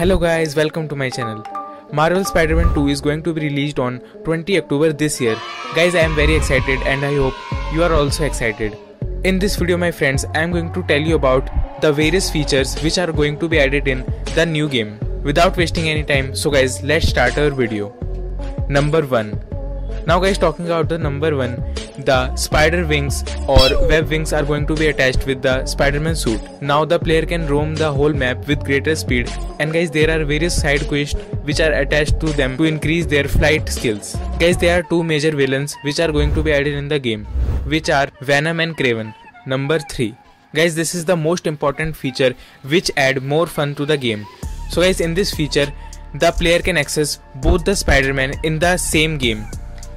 Hello guys, welcome to my channel. Marvel Spider-Man 2 is going to be released on 20 October this year. Guys, I am very excited and I hope you are also excited. In this video my friends, I am going to tell you about the various features which are going to be added in the new game. Without wasting any time, so guys, let's start our video. Number 1 now guys talking about the number one, the spider wings or web wings are going to be attached with the Spider-Man suit. Now the player can roam the whole map with greater speed and guys there are various side quests which are attached to them to increase their flight skills. Guys there are two major villains which are going to be added in the game which are Venom and Kraven. Number 3. Guys this is the most important feature which add more fun to the game. So guys in this feature the player can access both the Spider-Man in the same game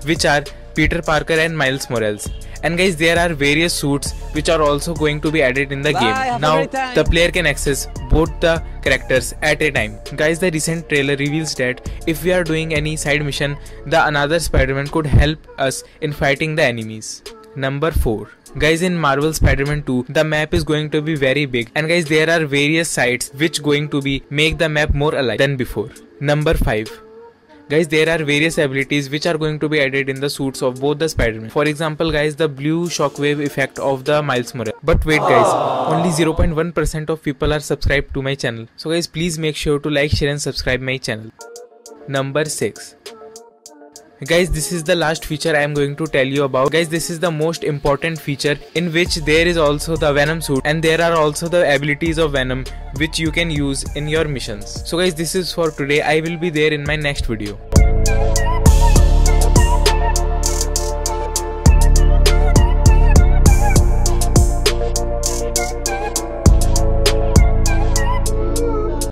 which are Peter Parker and Miles Morales. And guys, there are various suits which are also going to be added in the Bye, game. Now, the player can access both the characters at a time. Guys, the recent trailer reveals that if we are doing any side mission, the another Spider-Man could help us in fighting the enemies. Number 4 Guys in Marvel Spider-Man 2 the map is going to be very big and guys there are various sites which going to be make the map more alive than before. Number 5 Guys, there are various abilities which are going to be added in the suits of both the Spider-Man. For example, guys, the blue shockwave effect of the Miles Morales. But wait guys, only 0.1% of people are subscribed to my channel. So guys, please make sure to like, share and subscribe my channel. Number 6 guys this is the last feature i am going to tell you about. Guys this is the most important feature in which there is also the venom suit and there are also the abilities of venom which you can use in your missions. So guys this is for today. I will be there in my next video